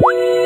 you